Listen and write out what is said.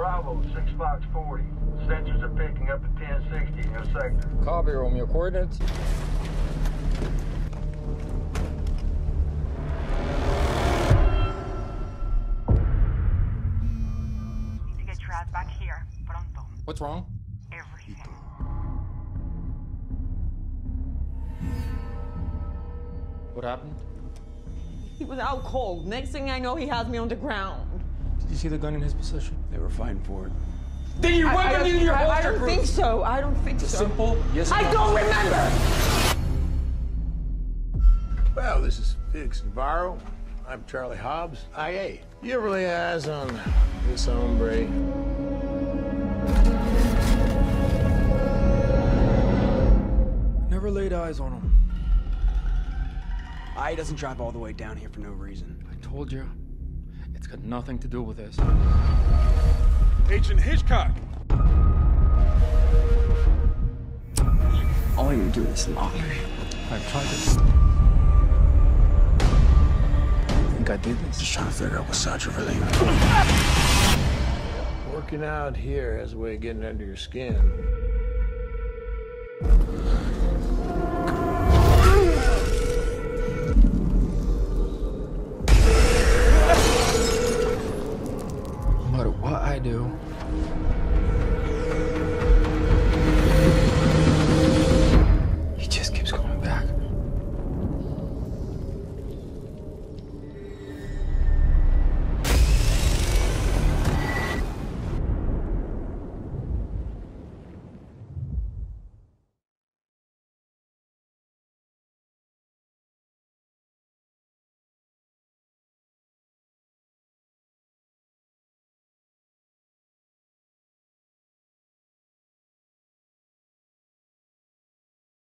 Bravo, 6 Fox 40. Sensors are picking up at 1060 in your sector. Copy, Romeo. Coordinates? need to get your ass back here. Pronto. What's wrong? Everything. What happened? He was out cold. Next thing I know, he has me on the ground. Did you see the gun in his possession? They were fighting for it. Then your I- I weapon don't- in your I- I don't Cruz. think so. I don't think so. Simple yes or I no. don't remember. Well, this is Felix Navarro. I'm Charlie Hobbs, IA. You ever lay eyes on this hombre? Never laid eyes on him. I doesn't drive all the way down here for no reason. I told you. It's got nothing to do with this. Agent Hitchcock. All you do is lie. I've tried this. think I did this? Just trying to figure out what side you're really Working out here has a way of getting under your skin. matter what I do,